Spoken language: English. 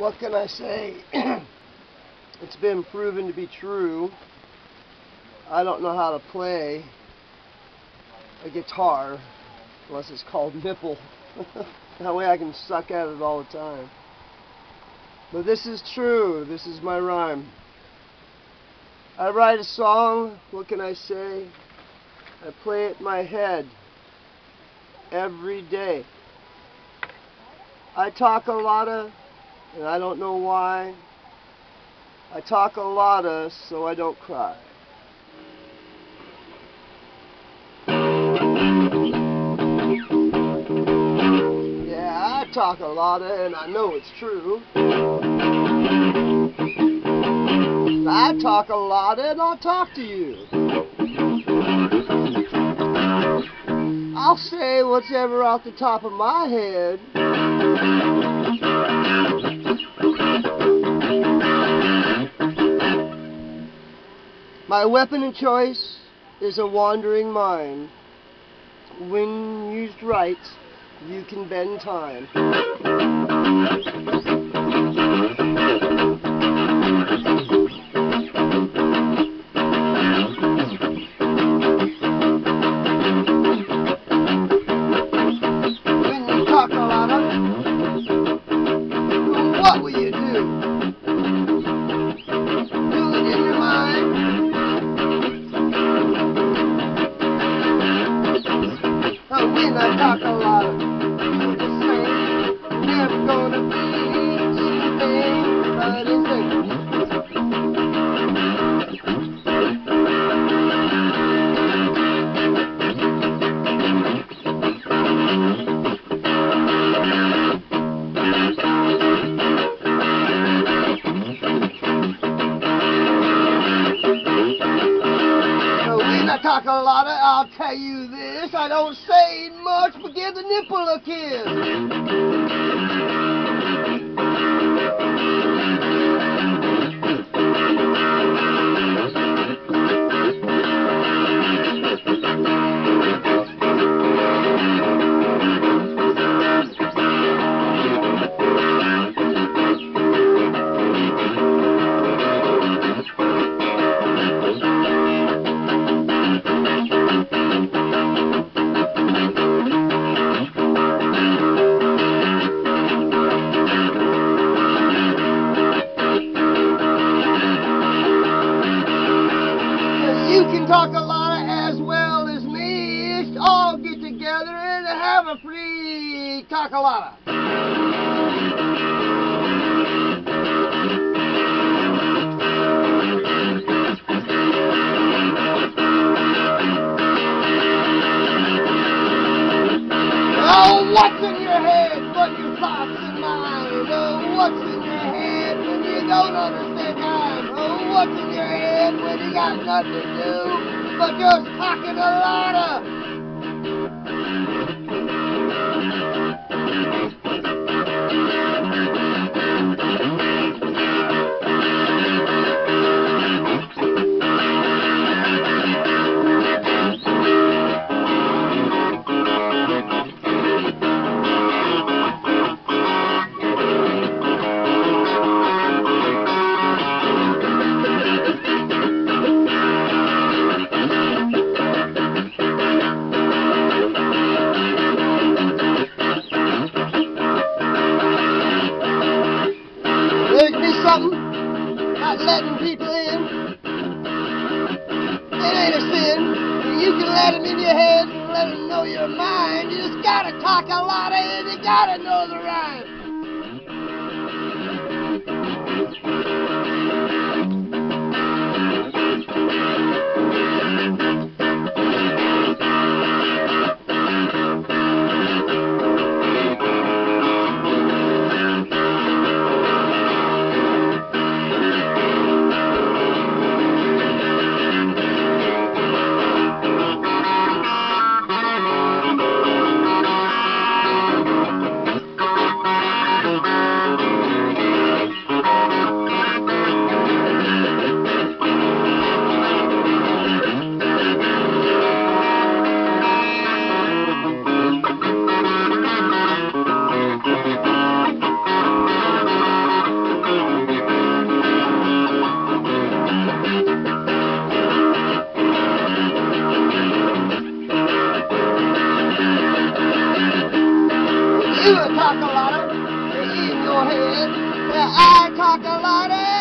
what can I say? it's been proven to be true. I don't know how to play a guitar unless it's called nipple. that way I can suck at it all the time. But this is true. This is my rhyme. I write a song, what can I say? I play it in my head every day. I talk a lot of and I don't know why. I talk a lot of so I don't cry. Yeah, I talk a lot of, and I know it's true. I talk a lot and I'll talk to you. I'll say whatever off the top of my head. My weapon of choice is a wandering mind. When used right, you can bend time. Talk a lot of, I'll tell you this, I don't say much, but give the nipple a kiss. Thank you. A free talk. Oh, what's in your head? What your thoughts and mine? Oh, what's in your head when you don't understand time? Oh, what's in your head when you got nothing to do but just talking a lot of? something, not letting people in. It ain't a sin. You can let them in your head and let them know your mind. You just gotta talk a lot and you gotta know the rhyme. Thank you. I